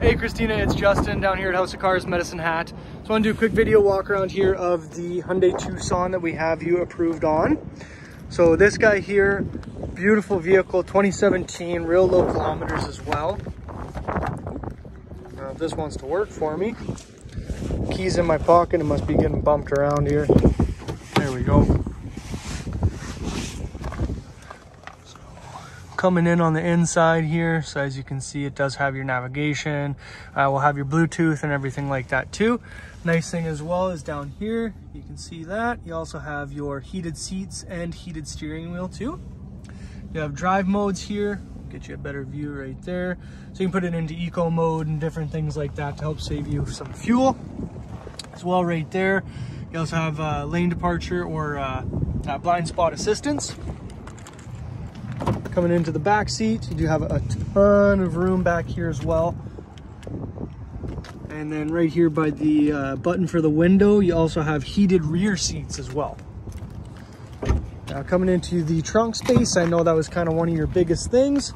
Hey Khrystyna, it's Justin down here at House of Cars Medicine Hat. So I want to do a quick video walk around here of the Hyundai Tucson that we have you approved on. So this guy here, beautiful vehicle, 2017, real low kilometers as well. Now if this wants to work for me. Keys in my pocket, it must be getting bumped around here. There we go. Coming in on the inside here. So as you can see, it does have your navigation. Uh, we'll have your Bluetooth and everything like that too. Nice thing as well is down here, you can see that. You also have your heated seats and heated steering wheel too. You have drive modes here, get you a better view right there. So you can put it into eco mode and different things like that to help save you some fuel as well right there. You also have uh, lane departure or uh, uh, blind spot assistance. Coming into the back seat, you do have a ton of room back here as well. And then right here by the uh, button for the window, you also have heated rear seats as well. Now coming into the trunk space, I know that was kind of one of your biggest things.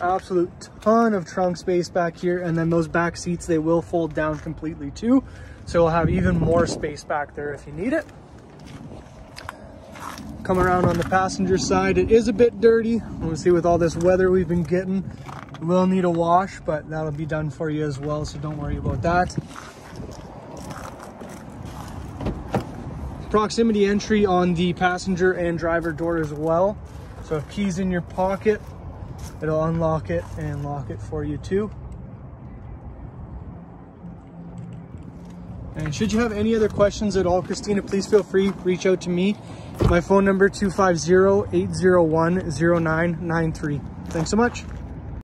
Absolute ton of trunk space back here. And then those back seats, they will fold down completely too. So you'll have even more space back there if you need it come around on the passenger side. It is a bit dirty. We'll see with all this weather we've been getting. We'll need a wash, but that'll be done for you as well, so don't worry about that. Proximity entry on the passenger and driver door as well. So if keys in your pocket, it'll unlock it and lock it for you too. And should you have any other questions at all, Khrystyna, please feel free, to reach out to me. My phone number, 250-801-0993. Thanks so much.